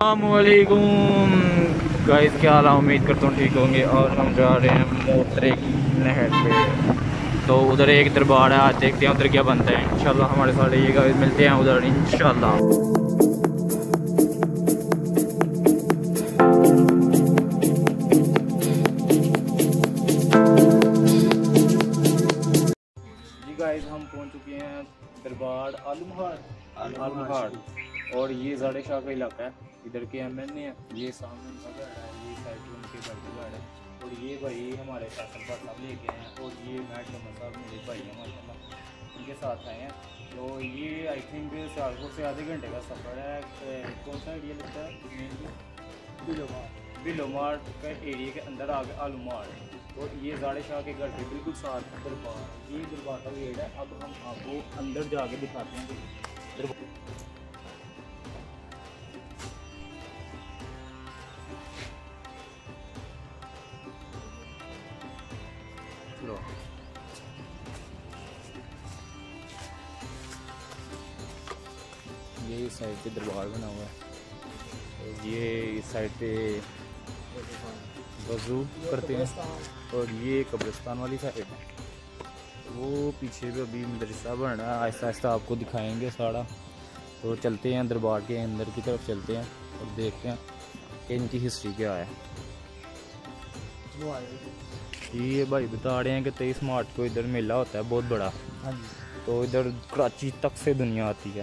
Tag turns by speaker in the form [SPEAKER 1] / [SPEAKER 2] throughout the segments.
[SPEAKER 1] السلام علیکم۔ گائز، کیا حال ہے؟ امید کرتا ہوں ٹھیک ہوں گے اور ہم جا رہے ہیں موترے کی نہر پہ۔ تو ادھر ایک دربار ہے، آج دیکھتے ہیں ادھر کیا بنتا ہے۔ انشاءاللہ ہمارے ساتھ یہ گائز ملتے ہیں ادھر، انشاءاللہ۔ جی ہم پہنچ چکے ہیں دربار آلو مہار آلو مہار اور یہ زاڑے شاہ کا علاقہ ہے۔ ادھر کے ایم این اے ہیں۔ یہ سامنے ان کا گھر ہے۔ یہ سائڈ ان کے گھر کا گھر ہے اور یہ بھائی ہمارے ساتھ پاٹ صاحب لے کے ہیں۔ اور یہ میڈم صاحب میرے بھائی ہیں ماشاء اللہ۔ ان کے ساتھ آئے ہیں۔ تو یہ آئی تھنک سہارپور سے آدھے گھنٹے کا سفر ہے۔ کون سا ایریا لگتا ہے؟ بلو مار بلو مار کا ایریا کے اندر آ گیا آلو مار تو یہ زاڑے شاہ کے گھر کے بالکل ساتھ دربار یہ دربار کا گیٹ ہے۔ اب ہم آپ کو اندر جا کے دکھاتے ہیں۔ یہ اس سائڈ پہ دربار بنا ہوا ہے۔ یہ اس سائڈ پہ وضو کرتے ہیں اور یہ قبرستان والی سائڈ ہے۔ وہ پیچھے پہ ابھی مدرسہ بن رہا ہے۔ آہستہ آہستہ آپ کو دکھائیں گے سارا۔ تو چلتے ہیں دربار کے اندر کی طرف چلتے ہیں اور
[SPEAKER 2] دیکھتے ہیں کہ ان کی ہسٹری کیا ہے۔ یہ بھائی
[SPEAKER 1] بتا
[SPEAKER 2] رہے ہیں کہ تیئیس مارچ کو ادھر میلہ ہوتا ہے بہت بڑا۔ ہاں جی۔ تو ادھر کراچی تک سے دنیا آتی ہے۔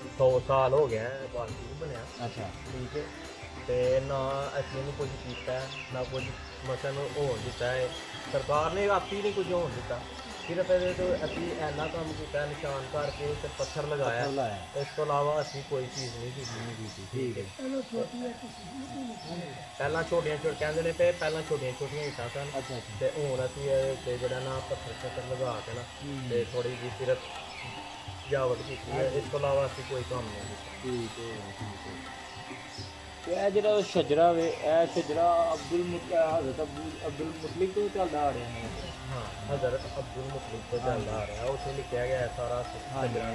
[SPEAKER 2] 100 ਸਾਲ ਹੋ ਗਿਆ ਹੈ ਨਹੀਂ ਬਣਿਆ।
[SPEAKER 1] ਅੱਛਾ।
[SPEAKER 2] ਠੀਕ ਹੈ। ਤੇ ਨਾ ਅਸੀਂ ਇਹਨੂੰ ਕੁਝ ਕੀਤਾ ਹੈ, ਨਾ ਕੁਝ ਮਸਲ ਨੂੰ ਹੋਣ ਦਿੱਤਾ ਹੈ ਸਰਕਾਰ ਨੇ ਆਪੀ ਨਹੀਂ ਕੁਝ ਹੋਣ ਦਿੱਤਾ। ਸਿਰਫ ਇਹਦੇ ਤੋਂ ਅਸੀਂ ਇੰਨਾ ਕੰਮ ਕੀਤਾ ਨਿਸ਼ਾਨ ਕਰਕੇ ਤੇ ਪੱਥਰ ਲਗਾਇਆ।
[SPEAKER 1] ਲਾਇਆ
[SPEAKER 2] ਇਸ ਤੋਂ ਇਲਾਵਾ ਅਸੀਂ ਕੋਈ ਚੀਜ਼ ਨਹੀਂ ਕੀਤੀ। ਠੀਕ ਹੈ। ਪਹਿਲਾਂ ਛੋਟੀਆਂ ਛੋਟੀਆਂ ਕਹਿੰਦੇ ਨੇ ਪਏ ਪਹਿਲਾਂ ਛੋਟੀਆਂ ਛੋਟੀਆਂ ਇੱਟਾਂ ਸਨ।
[SPEAKER 1] ਅੱਛਾ ਅੱਛਾ।
[SPEAKER 2] ਤੇ ਹੁਣ ਅਸੀਂ ਇਹ ਤੇ ਜਿਹੜਾ ਨਾ ਪੱਥਰ ਚੱਕਰ ਲਗਾ ਕੇ ਨਾ ਤੇ ਥੋੜੀ ਜਿਹੀ ਸਿਰਫ ਜਾਵਟ ਕੀਤੀ ਹੈ ਇਸ ਤੋਂ ਇਲਾਵਾ ਅਸੀਂ ਕੋਈ ਕੰਮ ਨਹੀਂ ਕੀਤਾ।
[SPEAKER 1] ਠੀਕ ਹੈ ਠੀਕ ਹੈ। ਤੇ ਇਹ ਜਿਹੜਾ ਸ਼ਜਰਾ ਵੇ ਇਹ ਸ਼ਜਰਾ ਅਬਦੁਲ ਮੁਤ ਹਜ਼ਰਤ ਅਬਦੁਲ ਅਬਦੁਲ ਤੋਂ ਚੱਲਦਾ ਆ ਰਿਹਾ ਹੈ।
[SPEAKER 2] ਹਾਂ ਹਜ਼ਰਤ ਅਬਦੁਲ ਮੁਤਲਿਬ ਤੋਂ ਚੱਲਦਾ ਆ ਰਿਹਾ ਉੱਥੇ ਲਿਖਿਆ ਗਿਆ ਹੈ ਸਾਰਾ ਸਜਣਾ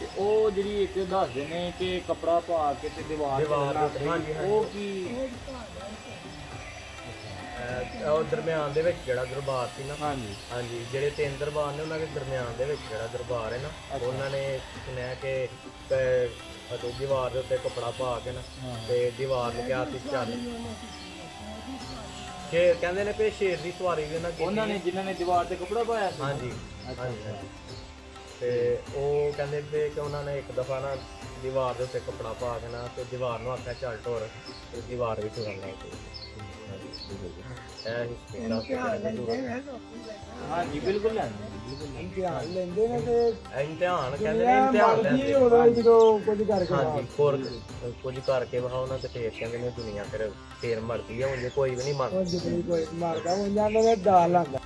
[SPEAKER 1] ਤੇ ਉਹ ਜਿਹੜੀ ਇੱਕ ਦੱਸਦੇ ਨੇ ਕਿ ਕਪੜਾ ਪਾ ਕੇ ਤੇ ਦੀਵਾਰ ਤੇ
[SPEAKER 2] ਦੀਵਾਰ ਹਾਂਜੀ, ਹਾਂਜੀ।
[SPEAKER 1] ਉਹ ਕੀ
[SPEAKER 2] ਉਹ ਦਰਮਿਆਨ ਦੇ ਵਿੱਚ ਜਿਹੜਾ ਦਰਬਾਰ ਸੀ ਨਾ।
[SPEAKER 1] ਹਾਂਜੀ।
[SPEAKER 2] ਹਾਂਜੀ ਜਿਹੜੇ ਤਿੰਨ ਦਰਬਾਰ ਨੇ ਉਹਨਾਂ ਦੇ ਦਰਮਿਆਨ ਦੇ ਵਿੱਚ ਜਿਹੜਾ ਦਰਬਾਰ ਹੈ ਨਾ ਉਹਨਾਂ ਨੇ ਸੁਣਿਆ ਕਿ ਅਹ, ਅਤੇ ਦੀਵਾਰ ਦੇ ਉੱਤੇ ਕਪੜਾ ਪਾ ਕੇ ਨਾ ਤੇ ਦੀਵਾਰ ਨੂੰ ਕਿਹਾ ਸੀ ਚੱਲ। ਸ਼ੇਰ ਕਹਿੰਦੇ ਨੇ ਕਿ ਸ਼ੇਰ ਦੀ ਸਵਾਰੀ ਵੀ ਉਹਨਾਂ ਕੀਤੀ
[SPEAKER 1] ਉਹਨਾਂ ਨੇ ਜਿਨ੍ਹਾਂ ਨੇ ਦੀਵਾਰ ਤੇ ਕਪੜਾ ਪਾਇਆ ਸੀ।
[SPEAKER 2] ਹਾਂਜੀ
[SPEAKER 1] ਅੱਛਾ,
[SPEAKER 2] ਹਾਂਜੀ ਹਾਂਜੀ। ਤੇ ਉਹ ਕਹਿੰਦੇ ਪਏ ਕਿ ਉਹਨਾਂ ਨੇ ਇੱਕ ਦਫਾ ਨਾ ਦੀਵਾਰ ਦੇ ਉੱਤੇ ਕਪੜਾ ਪਾ ਕੇ ਨਾ ਤੇ ਦੀਵਾਰ ਨੂੰ ਆਖਿਆ ਚੱਲ ਟੋਰ ਤੇ ਦੀਵਾਰ ਵੀ ਟੁਰਨ ਲੱਗ ਪਈ।
[SPEAKER 1] ਹਾਂਜੀ ਬਿਲਕੁਲ ਲੈਂਦੇ ਨੇ, ਬਿਲਕੁਲ ਲੈਂਦੇ ਨੇ।
[SPEAKER 3] ਧਿਆਨ ਲੈਂਦੇ ਨੇ ਤੇ
[SPEAKER 2] ਇਮਤਿਹਾਨ ਕਹਿੰਦੇ ਨੇ ਇਮਤਿਹਾਨ
[SPEAKER 3] ਮਰਜ਼ੀ
[SPEAKER 2] ਲੈਂਦੇ।
[SPEAKER 3] ਉਦੋਂ ਜਦੋਂ ਕੁਝ ਕਰਕੇ
[SPEAKER 2] ਹਾਂਜੀ ਹੋਰ ਕੁਝ ਕਰਕੇ ਵਿਖਾਓ ਨਾ ਤੇ ਫੇਰ ਕਹਿੰਦੇ ਨੇ ਦੁਨੀਆ ਫਿਰ ਫੇਰ ਮਰਦੀ ਹੈ ਉਂਝ ਕੋਈ ਵੀ ਨਹੀਂ ਮਰਦਾ
[SPEAKER 3] ਕੋਈ ਮਾਰਦਾ ਉਹ ਜਾਂਦਾ ਨੇ ਦਾਲ ਲਾਂਦਾ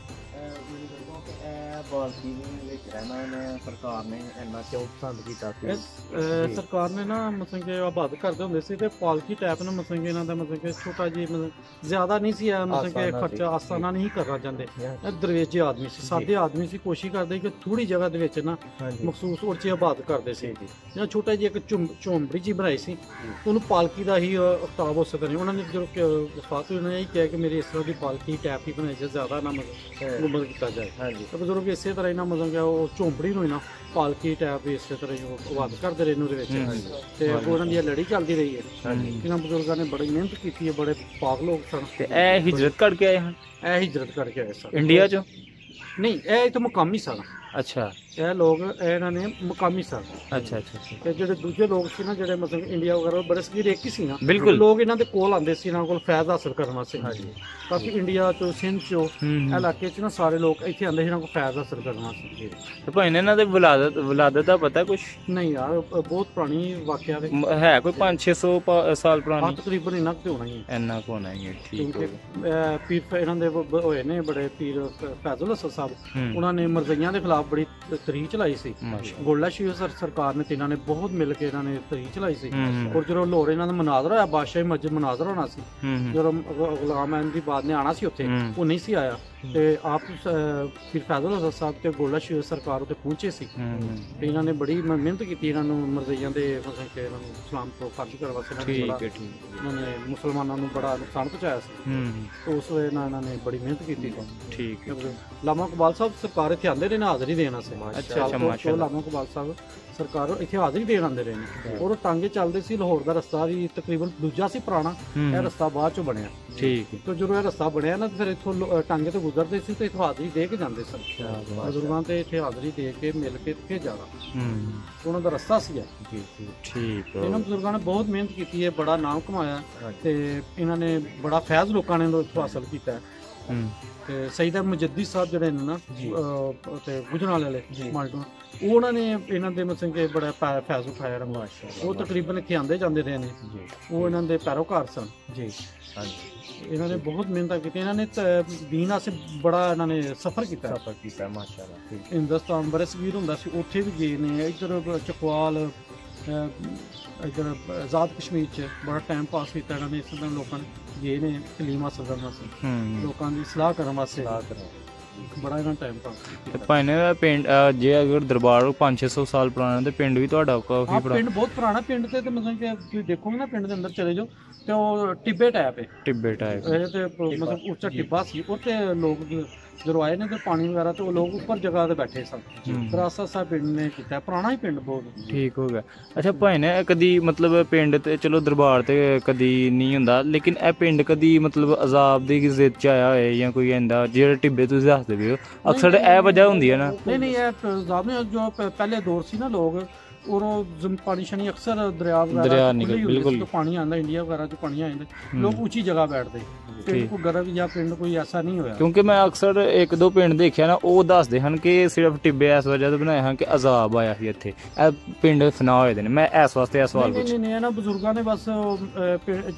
[SPEAKER 2] ਇਹ ਬਾਲਕੀ ਦੇ ਵਿੱਚ ਰਹਿਣਾ ਇਹਨੇ ਸਰਕਾਰ ਨੇ ਇੰਨਾ ਕਿਉਂ ਪਸੰਦ ਕੀਤਾ ਸੀ?
[SPEAKER 4] ਅਹ ਸਰਕਾਰ ਨੇ ਨਾ ਮਤਲਬ ਕਿ ਆਬਾਦ ਕਰਦੇ ਹੁੰਦੇ ਸੀ ਤੇ ਪਾਲਕੀ ਟੈਪ ਨੂੰ ਮਤਲਬ ਕਿ ਇਹਨਾਂ ਦਾ ਮਤਲਬ ਕਿ ਛੋਟਾ ਜੀ ਮਤਲਬ ਜ਼ਿਆਦਾ ਨਹੀਂ ਸੀ ਆ ਮਤਲਬ ਕਿ
[SPEAKER 2] ਆਸਾਨਾ ਸੀ।
[SPEAKER 4] ਖਰਚਾ ਆਸਾਨਾ ਨਹੀਂ ਕਰਨਾ ਚਾਹੁੰਦੇ। ਇਹ ਦਰਵੇਜੇ ਆਦਮੀ ਸੀ ਸਾਦੇ ਆਦਮੀ ਸੀ ਕੋਸ਼ਿਸ਼ ਕਰਦੇ ਕਿ ਥੋੜੀ ਜਗ੍ਹਾ ਦੇ ਵਿੱਚ ਨਾ
[SPEAKER 2] ਹਾਂਜੀ।
[SPEAKER 4] ਮਖਸੂਸ ਉਹ 'ਚ ਆਬਾਦ ਕਰਦੇ ਸੀ।
[SPEAKER 2] ਜੀ
[SPEAKER 4] ਜਾਂ। ਛੋਟਾ ਜਿਹਾ ਇੱਕ ਝੁੰਮ- ਝੋਂਪੜੀ ਜੀ ਬਣਾਈ ਸੀ ਉਹਨੂੰ ਪਾਲਕੀ ਦਾ ਹੀ ਉਸਤਾਬ ਉਸ ਤਰ੍ਹਾਂ ਉਹਨਾਂ ਨੇ ਜਦੋਂ ਕਿ ਵਫਾਤ ਹੋਈ ਉਹਨਾਂ ਨੇ ਇਹ ਕਿਹਾ ਕਿ ਮੇਰੀ ਇਸ ਤਰ੍ਹਾਂ ਦੀ ਪਾਲਕੀ ਟੈਪ ਹੀ ਬਣਾਈ ਜਾਏ ਜ਼ਿਆਦਾ ਨਾ ਮਤਲਬ ਕੀਤਾ ਜਾਏ।
[SPEAKER 2] ਹਾਂਜੀ।
[SPEAKER 4] ਤੇ ਬਜ਼ੁਰਗ ਇਸੇ ਤਰ੍ਹਾਂ ਹੀ ਨਾ ਮਤਲਬ ਕਿ ਉਹ ਝੋਂਪੜੀ ਨੂੰ ਹੀ ਨਾ ਪਾਲਕੀ ਟੈਪ ਵੀ ਇਸੇ ਤਰ੍ਹਾਂ ਹੀ ਉਹ ਆਬਾਦ ਕਰਦੇ ਰਹੇ ਨੇ ਉਹਦੇ ਵਿੱਚ। ਤੇ ਉਹਨਾਂ ਦੀ ਇਹ ਲੜੀ ਚੱਲਦੀ ਰਹੀ ਹੈ। ਇਹਨਾਂ ਬਜ਼ੁਰਗਾਂ ਨੇ ਬੜੀ ਮਿਹਨਤ ਕੀਤੀ ਹੈ ਬੜੇ ਪਾਕ ਲੋਕ ਸਨ।
[SPEAKER 1] ਤੇ ਇਹ ਹਿਜਰਤ ਕਰਕੇ ਆਏ ਹਨ?
[SPEAKER 4] ਇਹ ਹਿਜਰਤ ਕਰਕੇ ਆਏ ਸਨ।
[SPEAKER 1] ਇੰਡੀਆ ਚੋਂ?
[SPEAKER 4] ਨਹੀਂ ਇਹ ਤਾਂ ਮੁਕਾਮੀ ਸਨ।
[SPEAKER 1] ਅੱਛਾ।
[SPEAKER 4] ਇਹ ਲੋਕ ਇਹ ਇਹਨਾਂ ਨੇ ਮੁਕਾਮੀ ਸਨ।
[SPEAKER 1] ਅੱਛਾ ਅੱਛਾ
[SPEAKER 4] ਤੇ ਜਿਹੜੇ ਦੂਜੇ ਲੋਕ ਸੀ ਨਾ ਜਿਹੜੇ ਮਤਲਬ ਇੰਡੀਆ ਵਗੈਰਾ ਬੜੇ ਸਗੀਰ ਇੱਕ ਹੀ ਸੀ ਨਾ।
[SPEAKER 1] ਬਿਲਕੁਲ।
[SPEAKER 4] ਲੋਕ ਇਹਨਾਂ ਦੇ ਕੋਲ ਆਉਂਦੇ ਸੀ ਇਹਨਾਂ ਕੋਲ ਫੈਜ਼ ਹਾਸਲ ਕਰਨ ਵਾਸਤੇ।
[SPEAKER 2] ਹਾਂਜੀ।
[SPEAKER 4] ਕਾਫੀ ਇੰਡੀਆ ਚੋਂ ਸਿੰਧ ਚੋਂ। ਇਲਾਕੇ 'ਚ ਨਾ ਸਾਰੇ ਲੋਕ ਇੱਥੇ ਆਉਂਦੇ ਸੀ ਇਹਨਾਂ ਕੋਲ ਫੈਜ਼ ਹਾਸਲ ਕਰਨ ਵਾਸਤੇ।
[SPEAKER 1] ਤੇ ਭਾਈ ਇਹਨਾਂ ਦੇ ਵਿਲਾਦਤ ਵਿਲਾਦਤ ਦਾ ਪਤਾ ਕੁਝ
[SPEAKER 4] ਨਹੀਂ ਯਾਰ ਬਹੁਤ ਪੁਰਾਣੀ ਵਾਕਿਆ ਦੇ
[SPEAKER 1] ਹੈ ਕੋਈ 5-600 ਸਾਲ ਪੁਰਾਣੀ?
[SPEAKER 4] ਤਕਰੀਬਨ ਇੰਨਾ ਕੁ ਤੇ ਹੋਣਾ ਹੀ ਹੈ।
[SPEAKER 1] ਇੰਨਾ ਕੋ ਨਹੀਂ ਹੈ ਠੀਕ ਹੋ।
[SPEAKER 4] ਪੀਰ ਇਹਨਾਂ ਦੇ ਹੋਏ ਨੇ ਬੜੇ ਪੀਰ ਫੈਜ਼ੁਲ ਸਾਹਿਬ। ਉਹਨਾਂ ਨੇ ਮਰਜ਼ਈਆਂ ਦੇ ਖਿਲਾਫ ਬੜੀ ਤਰੀਕ ਚਲਾਈ ਸੀ। ਗੋਲਾ ਸ਼ੀਰ ਸਰ ਸਰਕਾਰ ਨੇ ਤੇ ਇਹਨਾਂ ਨੇ ਬਹੁਤ ਮਿਲ ਕੇ ਇਹਨਾਂ ਨੇ ਤਰੀਕ ਚਲਾਈ ਸੀ। ਔਰ ਜਦੋਂ ਲਾਹੌਰ ਇਹਨਾਂ ਦਾ ਮਨਾਜ਼ਰਾ ਹੋਇਆ ਬਾਦਸ਼ਾਹੀ ਮਸਜਿਦ ਮਨਾਜ਼ਰਾ ਹੋਣਾ ਸੀ ਜਦੋਂ ਗੁਲਾਮ ਅਹਿਮਦ ਦੀ ਬਾਦ ਨੇ ਆਣਾ ਸੀ ਉੱਥੇ। ਉਹ ਨਹੀਂ ਸੀ ਆਇਆ। ਤੇ ਆਪ ਪੀਰ ਫੈਜ਼ੁਲ ਹਸਨ ਸਾਹਿਬ ਤੇ ਗੋਲਾ ਸ਼ੀਰ ਸਰਕਾਰ ਉੱਤੇ ਪਹੁੰਚੇ ਸੀ। ਤੇ ਇਹਨਾਂ ਨੇ ਬੜੀ ਮਿਹਨਤ ਕੀਤੀ ਇਹਨਾਂ ਨੂੰ ਮਰਜ਼ਈਆਂ ਦੇ ਮਤਲਬ ਕਿ ਇਹਨਾਂ ਨੂੰ ਇਸਲਾਮ ਤੋਂ ਇਹਨਾਂ ਨੇ
[SPEAKER 1] ਠੀਕ ਹੈ ਠੀਕ
[SPEAKER 4] ਇਹਨਾਂ ਨੇ ਮੁਸਲਮਾਨਾਂ ਨੂੰ ਬੜਾ ਨੁਕਸਾਨ ਪਹੁੰਚਾਇਆ ਸੀ। ਉਸ ਵੇਲੇ ਨਾਲ ਇਹਨਾਂ ਨੇ ਬੜੀ ਮਿਹਨਤ ਕੀਤੀ।
[SPEAKER 1] ਠੀਕ ਹੈ
[SPEAKER 4] ਲਾਮਾ ਕਬਾਲ ਸਾਹਿਬ ਸਰਕਾਰ ਇੱਥੇ ਆਂਦੇ ਰਹੇ ਨੇ ਹਾਜ਼ਰੀ ਦੇਣ ਵਾਸਤੇ
[SPEAKER 1] ਅੱਛਾ, ਅੱਛਾ, ਮਾਸ਼ਾਅੱਲਾ।
[SPEAKER 4] ਲਾਮਾ ਕਬਾਲ ਸਾਹਿਬ ਸਰਕਾਰ ਇੱਥੇ ਹਾਜ਼ਰੀ ਦੇਣ ਆਉਂਦੇ ਰਹੇ ਨੇ। ਔਰ ਟਾਂਗੇ ਚੱਲਦੇ ਸੀ ਲਾਹੌਰ ਦਾ ਰਸਤਾ ਵੀ ਤਕਰੀਬਨ ਦੂਜਾ ਸੀ ਪੁਰਾਣਾ ਇਹ ਰਸਤਾ ਬਾਅਦ ਚੋਂ ਬਣਿਆ।
[SPEAKER 1] ਠੀਕ।
[SPEAKER 4] ਤੇ ਜਦੋਂ ਇਹ ਰਸਤਾ ਬਣਿਆ ਨਾ ਫਿਰ ਇੱਥੋਂ ਟਾਂਗੇ ਤੋਂ ਗੁਜ਼ਰਦੇ ਸੀ ਤੇ ਇੱਥੋਂ ਹਾਜ਼ਰੀ ਦੇ ਕੇ ਜਾਂਦੇ ਸਨ। ਬਜ਼ੁਰਗਾਂ ਤੇ ਇੱਥੇ ਹਾਜ਼ਰੀ ਦੇ ਕੇ ਮਿਲ ਕੇ ਤੇ ਜਾਣਾ।
[SPEAKER 1] ਹੂੰ।
[SPEAKER 4] ਉਹਨਾਂ ਦਾ ਰਸਤਾ ਸੀ ਇਹ।
[SPEAKER 1] ਠੀਕ।
[SPEAKER 4] ਇਹਨਾਂ ਬਜ਼ੁਰਗਾਂ ਨੇ ਬਹੁਤ ਮਿਹਨਤ ਕੀਤੀ ਹੈ ਬੜਾ ਨਾਮ ਕਮਾਇਆ। ਤੇ ਇਹਨਾਂ ਨੇ ਬੜਾ ਫੈਜ਼ ਲੋਕਾਂ ਨੇ ਇੱਥੋਂ ਹਾਸਲ ਕੀਤਾ। ਤੇ ਸੈਯਦ ਮੁਜੱਦੀ ਸਾਹਿਬ ਜਿਹੜੇ ਨੇ ਨਾ। ਅਹ, ਤੇ ਗੁਜਰਾਲ ਵਾਲੇ
[SPEAKER 2] ਜੀ।
[SPEAKER 4] ਮਾਲਟੋਂ ਉਹ ਉਹਨਾਂ ਨੇ ਇਹਨਾਂ ਦੇ ਮਤਲਬ ਕਿ ਬੜਾ ਫੈਜ਼ ਉਠਾਇਆ ਰਮਾ
[SPEAKER 2] ਮਾਸ਼ਾਅੱਲਾ
[SPEAKER 4] ਉਹ ਤਕਰੀਬਨ ਇੱਥੇ ਆਂਦੇ ਜਾਂਦੇ ਰਹੇ ਨੇ।
[SPEAKER 2] ਜੀ।
[SPEAKER 4] ਉਹ ਇਹਨਾਂ ਦੇ ਪੈਰੋਕਾਰ ਸਨ।
[SPEAKER 2] ਜੀ। ਹਾਂਜੀ।
[SPEAKER 4] ਇਹਨਾਂ ਨੇ ਬਹੁਤ ਮਿਹਨਤਾਂ ਕੀਤੀਆਂ। ਇਹਨਾਂ ਨੇ ਤਾਂ ਦੀਨ ਵਾਸਤੇ ਬੜਾ ਇਹਨਾਂ ਨੇ ਸਫ਼ਰ ਕੀਤਾ।
[SPEAKER 2] ਸਫਰ ਕੀਤਾ ਮਾਸ਼ਾਅੱਲਾ ਠੀਕ।
[SPEAKER 4] ਹਿੰਦੁਸਤਾਨ ਬੜੇ ਸਵੀਰ ਹੁੰਦਾ ਸੀ। ਉੱਥੇ ਵੀ ਗਏ ਨੇ। ਇੱਧਰ ਚਕਵਾਲ ਅਹ, ਇੱਧਰ ਆਜ਼ਾਦ ਕਸ਼ਮੀਰ ਚ ਬੜਾ ਟਾਈਮ ਪਾਸ ਕੀਤਾ ਇਹਨਾਂ ਨੇ ਇਸ ਤਰ੍ਹਾਂ ਲੋਕਾਂ ਨੇ ਗਏ ਨੇ ਹਾਸਲ ਕਰਨ ਵਾਸਤੇ। ਲੋਕਾਂ ਦੀ ਸਲਾਹ ਕਰਨ ਵਾਸਤੇ।
[SPEAKER 2] ਸਲਾਹ ਕਰੋ
[SPEAKER 4] ਬੜਾ ਇਹਨਾਂ ਟਾਈਮ ਪਾਸ
[SPEAKER 1] ਤੇ
[SPEAKER 4] ਕੀਤਾ।
[SPEAKER 1] ਭਾਈ ਨੇ ਪਿੰਡ ਜੇ ਅਗਰ ਦਰਬਾਰ 5-600 ਸਾਲ ਪੁਰਾਣਾ ਤੇ ਪਿੰਡ ਵੀ ਤੁਹਾਡਾ ਕਾਫੀ ਪੁਰਾਣਾ
[SPEAKER 4] ਪਿੰਡ ਬਹੁਤ ਪੁਰਾਣਾ ਪਿੰਡ ਤੇ ਤੇ ਮਤਲਬ ਕਿ ਤੁਸੀਂ ਦੇਖੋਗੇ ਨਾ ਪਿੰਡ ਦੇ ਅੰਦਰ ਚਲੇ ਜਾਓ ਤੇ ਉਹ ਟਿੱਬੇ ਟੈਪ ਹੈ।
[SPEAKER 1] ਟਿੱਬੇ ਟਾਈਪ
[SPEAKER 4] ਇਹ ਤੇ ਮਤਲਬ ਉੱਚਾ ਟਿੱਬਾ ਸੀ ਉੱਥੇ ਲੋਕ ਜਦੋਂ ਆਏ ਨੇ ਤੇ ਪਾਣੀ ਵਗੈਰਾ ਤੇ ਉਹ ਲੋਕ ਉੱਪਰ ਜਗ੍ਹਾ ਤੇ ਬੈਠੇ ਸਨ। ਦਰਾਸਾ ਸਾਹਿਬ ਪਿੰਡ ਨੇ ਕੀਤਾ ਪੁਰਾਣਾ ਹੀ ਪਿੰਡ ਬਹੁਤ।
[SPEAKER 1] ਠੀਕ ਹੋ ਗਿਆ। ਅੱਛਾ ਭਾਈ ਨੇ ਕਦੀ ਮਤਲਬ ਪਿੰਡ ਤੇ ਚਲੋ ਦਰਬਾਰ ਤੇ ਕਦੀ ਨਹੀਂ ਹੁੰਦਾ ਲੇਕਿਨ ਇਹ ਪਿੰਡ ਕਦੀ ਮਤਲਬ ਅਜ਼ਾਬ ਦੀ ਜ਼ਿੱਦ ਚ ਆਇਆ ਹੋਏ ਜਾਂ ਕੋਈ ਐਂਦਾ ਜਿਹੜੇ ਟਿੱਬੇ ਤੁਸੀਂ ਦੱਸਦੇ ਹੋ ਅਕਸਰ ਇਹ ਵਜ੍ਹਾ ਹੁੰਦੀ ਹੈ ਨਾ?
[SPEAKER 4] ਨਹੀਂ ਨਹੀਂ ਇਹ ਜ਼ਾਬ ਨੇ ਜੋ ਪਹਿਲੇ ਦੌਰ ਸੀ ਨਾ ਲੋਕ ਉਹ ਜ਼ਮ- ਪਾਣੀ ਸ਼ਨੀ ਅਕਸਰ ਦਰਿਆ ਵਗੈਰਾ
[SPEAKER 1] ਦਰਿਆ ਨਿਕਲ- ਬਿਲਕੁਲ।
[SPEAKER 4] ਪਾਣੀ ਆਂਦਾ ਇੰਡੀਆ ਵਗੈਰਾ ਚ ਪਾਣੀ ਆ ਜਾਂਦਾ। ਲੋਕ ਉੱਚੀ ਜਗ੍ਹਾ ਬੈਠਦੇ। ਪਿੰਡ
[SPEAKER 1] ਠੀਕ।
[SPEAKER 4] ਕੋ ਗਰਵ ਜਾਂ ਪਿੰਡ ਕੋਈ ਐਸਾ ਨਹੀਂ ਹੋਇਆ।
[SPEAKER 1] ਕਿਉਂਕਿ ਮੈਂ ਅਕਸਰ ਇੱਕ ਦੋ ਪਿੰਡ ਦੇਖਿਆ ਨਾ ਉਹ ਦੱਸਦੇ ਹਨ ਕਿ ਸਿਰਫ ਟਿੱਬੇ ਇਸ ਵਜ੍ਹਾ ਤੋਂ ਬਣਾਏ ਹਨ ਕਿ ਅਜ਼ਾਬ ਆਇਆ ਸੀ ਇੱਥੇ। ਇਹ ਪਿੰਡ ਫਨਾ ਹੋਏ ਦੇ ਨੇ। ਮੈਂ ਇਸ ਵਾਸਤੇ ਇਹ ਸਵਾਲ ਪੁੱਛ
[SPEAKER 4] ਨਹੀਂ ਨਹੀਂ ਇਹਨਾਂ ਬਜ਼ੁਰਗਾਂ ਨੇ ਬਸ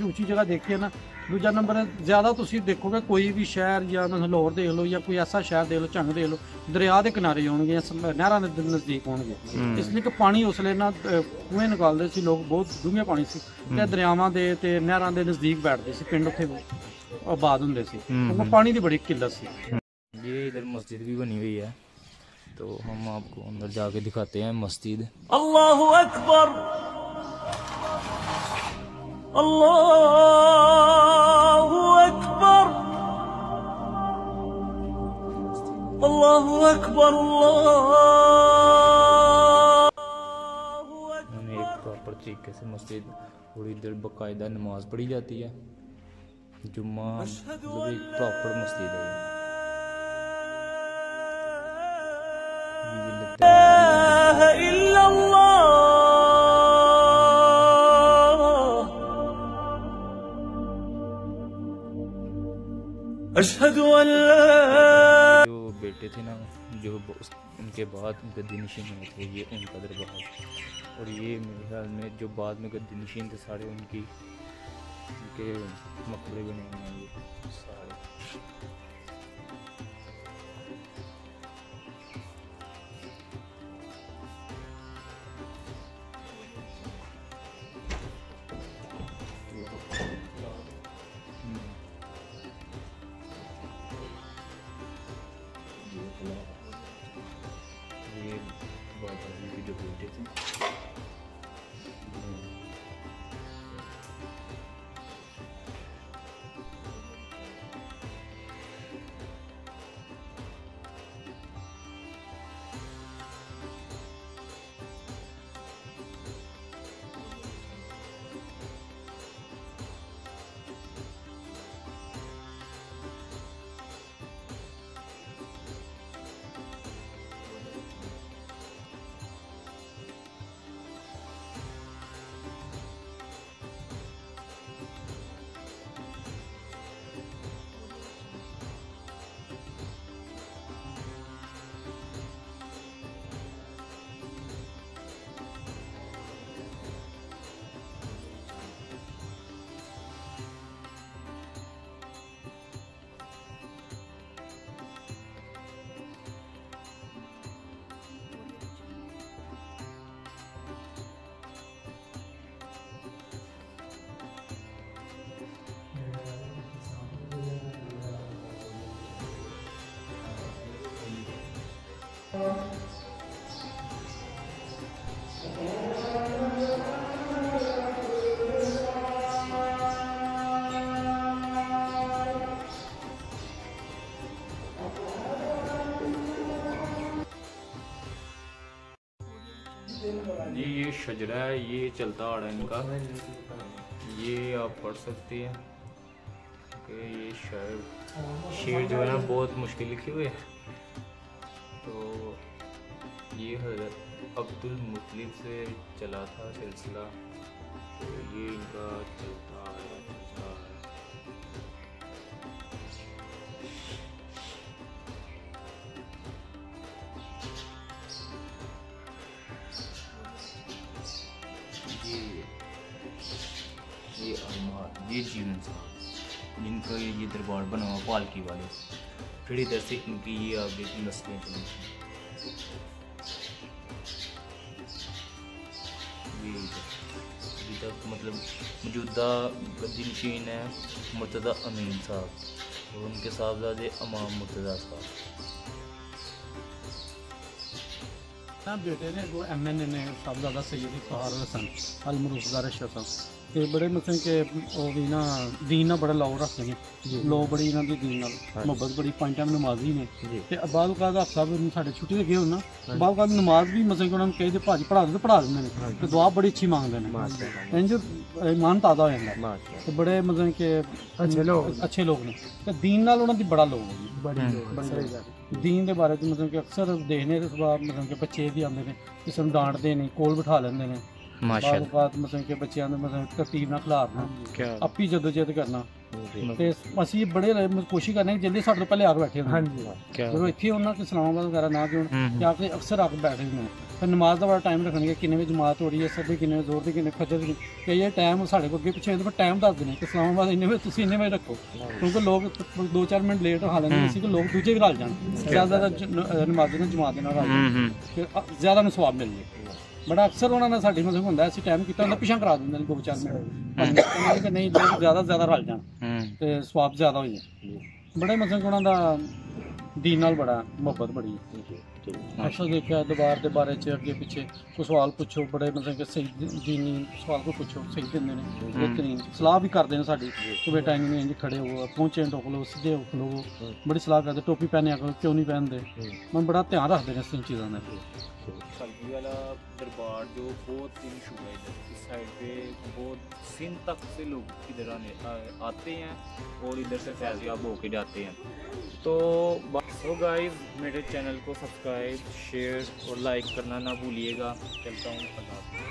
[SPEAKER 4] ਉੱਚੀ ਜਗ੍ਹਾ ਦੇਖੀ ਹੈ ਨਾ। ਦੂਜਾ ਨੰਬਰ ਜ਼ਿਆਦਾ ਤੁਸੀਂ ਦੇਖੋਗੇ ਕੋਈ ਵੀ ਸ਼ਹਿਰ ਜਾਂ ਲਾਹੌਰ ਦੇਖ ਲਓ ਜਾਂ ਕੋਈ ਐਸਾ ਸ਼ਹਿਰ ਦੇਖ ਲਓ ਝੰਗ ਦੇਖ ਲਓ ਦਰਿਆ ਦੇ ਕਿਨਾਰੇ ਹੋਣਗੇ ਨਹਿਰਾਂ ਦੇ ਨਜ਼ਦੀਕ ਹੋਣਗੇ ਇਸ ਲਈ ਕਿ ਪਾਣੀ ਉਸਲੇ ਨਾ ਕੂਏ ਨਿਕਾਲਦੇ ਸੀ ਲੋਕ ਬਹੁਤ ਡੂੰਘੇ ਪਾਣੀ ਸੀ ਤੇ ਦਰਿਆਵਾਂ ਦੇ ਤੇ ਨਹਿਰਾਂ ਦੇ ਨਜ਼ਦੀਕ ਬੈਠਦੇ ਸੀ ਪਿੰਡ ਉੱਥੇ ਆਬਾਦ ਹੁੰਦੇ ਸੀ। ਉਹ ਪਾਣੀ ਦੀ ਬੜੀ ਕਿੱਲਤ ਸੀ।
[SPEAKER 1] ये इधर मस्जिद भी बनी हुई है तो हम आपको अंदर जाके दिखाते हैं मस्जिद अल्लाह अकबर अल्लाह मस्जिद और इधर बकायदा नमाज पढ़ी जाती है जुम्मा मतलब एक प्रॉपर मस्जिद है ये। ये लगता है
[SPEAKER 5] إله إلا الله أشهد أن لا
[SPEAKER 1] بیٹے تھے نا، جو اس ان کے بعد ان گدی دنشین ہوئے تھے، یہ ان کا دربار اور یہ میرے خیال میں جو بعد میں گدی دنشین تھے، سارے ان کی ان کے مقبرے بنے ہوئے ہیں۔ یہ جی یہ شجرا ہے یہ چلتا آڑن کا۔ یہ آپ پڑھ سکتی ہیں۔ یہ شرٹ شیر جو ہے نا بہت مشکل لکھی ہوئے ہیں تو یہ حضرت عبد المطلب سے چلا تھا سلسلہ۔ تو یہ ان کا چلتا ہے یہ جیون صاحب۔ جن کا یہ دربار بنا پالکی والے۔ پھر ادھر سے ان یہ آپ دیکھیں نسلیں چلی۔ ابھی تک مطلب موجودہ گدی نشین ہے مرتضیٰ امین صاحب اور ان کے صاحبزادے امام مرتضیٰ
[SPEAKER 4] صاحب۔ بیٹے نے وہ ایم این اے نے صاحبزادہ سید فہار حسن المرزدار شفق ਤੇ ਬੜੇ ਮਤਲਬ ਕਿ ਉਹ ਵੀ ਨਾ ਦੀਨ ਨਾਲ ਬੜਾ ਲਾਉ ਰੱਖਦੇ ਨੇ। ਲੋ ਬੜੀ ਇਹਨਾਂ ਦੀ ਦੀਨ ਨਾਲ। ਮੁਹੱਬਤ ਬੜੀ ਪੰਜ ਟਾਈਮ ਨਮਾਜ਼ੀ ਨੇ। ਤੇ ਬਾਅਦ ਕਾਦਾ ਸਾਹਿਬ ਨੂੰ ਸਾਡੇ ਛੁੱਟੀ ਤੇ ਗਏ ਹੋਣ ਨਾ ਬਾਅਦ ਕਾਦ ਨਮਾਜ਼ ਵੀ ਮਤਲਬ ਕਿ ਉਹਨਾਂ ਨੂੰ ਕਹਿੰਦੇ ਭਾਜੀ ਪੜਾ ਦਿੰਦੇ ਪੜਾ ਦਿੰਦੇ ਨੇ। ਤੇ ਦੁਆ ਬੜੀ ਅੱਛੀ ਮੰਗਦੇ ਨੇ। ਇੰਜ ਇਮਾਨ ਤਾਜ਼ਾ ਹੋ ਜਾਂਦਾ। ਤੇ ਬੜੇ ਮਤਲਬ ਕਿ ਅੱਛੇ ਲੋਕ ਅੱਛੇ ਲੋਕ ਨੇ। ਤੇ ਦੀਨ ਨਾਲ ਉਹਨਾਂ ਦੀ ਬੜਾ ਹੈ ਬੜੀ ਦੀਨ ਦੇ ਬਾਰੇ ਚ ਮਤਲਬ ਕਿ ਅਕਸਰ ਦੇਖਨੇ ਤੇ ਸਵਾਬ ਮਤਲਬ ਕਿ ਬੱਚੇ ਵੀ ਆਉਂਦੇ ਨੇ। ਕਿਸੇ ਨੂੰ ਡਾਂਟਦੇ ਨੇ ਕੋਲ ਬਿਠਾ ਲੈਂਦੇ ਨੇ। ਬਾਅਦ ਬਾਅਦ ਮਤਲਬ ਕਿ ਬੱਚਿਆਂ ਨੂੰ ਮਤਲਬ ਤਰਤੀਬ ਨਾਲ ਖਿਲਾਰਨਾ ਆਪੀ ਜਦੋਂ ਜਿੱਦ ਕਰਨਾ। ਤੇ ਅਸੀਂ ਬੜੇ ਕੋਸ਼ਿਸ਼ ਕਰਨੇ ਕਿ ਜਿੰਦੇ ਸਾਡੇ ਤੋਂ ਪਹਿਲੇ ਆ ਕੇ ਬੈਠੇ ਹੋਣ। ਹਾਂਜੀ। ਜਦੋਂ ਇੱਥੇ ਉਹਨਾਂ ਕਿ ਇਸਲਾਮਾਬਾਦ ਵਗੈਰਾ ਨਾ ਕਿ ਹੁਣ ਜਾਂ ਕਿ ਅਕਸਰ ਆ ਕੇ ਬੈਠੇ ਨੇ ਫਿਰ ਨਮਾਜ਼ ਦਾ ਬੜਾ ਟਾਈਮ ਰੱਖਣਗੇ ਕਿੰਨੇ ਵਜੇ ਜਮਾਤ ਹੋ ਰਹੀ ਹੈ ਸਭੇ ਕਿੰਨੇ ਜ਼ੋਰ ਦੀ ਕਿੰਨੇ ਫਜਰ ਦੀ। ਕਈ ਇਹ ਟਾਈਮ ਸਾਡੇ ਕੋਲ ਅੱਗੇ ਪਿੱਛੇ ਹੁੰਦੇ ਪਰ ਟਾਈਮ ਦੱਸ ਦਿੰਦੇ ਕਿ ਇਸਲਾਮਾਬਾਦ ਇੰਨੇ ਵਜੇ ਤੁਸੀਂ ਇੰਨੇ ਵਜੇ ਰੱਖੋ। ਕਿਉਂਕਿ ਲੋਕ 2-4 ਮਿੰਟ ਲੇਟ ਖਾ ਲੈਂਦੇ ਸੀ ਕਿ ਲੋਕ ਦੂਜੇ ਵੀ ਰਲ ਜਾਣ। ਜ਼ਿਆਦਾ ਨਮਾਜ਼ ਨਾਲ ਜਮਾਤ ਦੇ ਨਾਲ ਰਲ ਜਾਣ। ਜ਼ਿਆਦਾ ਨੂੰ ਸਵਾਬ ਮਿਲ ਜੇ। ਬੜਾ ਅਕਸਰ ਉਹਨਾਂ ਨਾਲ ਸਾਡੀ ਮਤਲਬ ਹੁੰਦਾ ਅਸੀਂ ਟਾਈਮ ਕੀਤਾ ਹੁੰਦਾ ਪਿਛਾਂ ਕਰਾ ਦਿੰਦੇ ਨੇ 2-4 ਮਿੰਟ। ਕਹਿੰਦੇ ਕਿ ਨਹੀਂ ਲੋਕ ਜ਼ਿਆਦਾ ਜ਼ਿਆਦਾ ਰਲ ਜਾਣ ਤੇ ਸਵਾਬ ਜ਼ਿਆਦਾ ਹੋ ਜਾਏ ਬੜੇ ਮਤਲਬ ਉਹਨਾਂ ਦਾ ਦੀਨ ਨਾਲ ਬੜਾ ਮੁਹੱਬਤ ਬੜੀ
[SPEAKER 1] دیکھا دربار بارے میں سوال پوچھو بڑے بھی کرتے ہیں ٹوپی پہننے آپ نہیں پہنتے بڑا رکھتے ہیں تو शेयर और लाइक करना ना भूलिएगा चलता हूँ अल्लाह हाफ़िज़।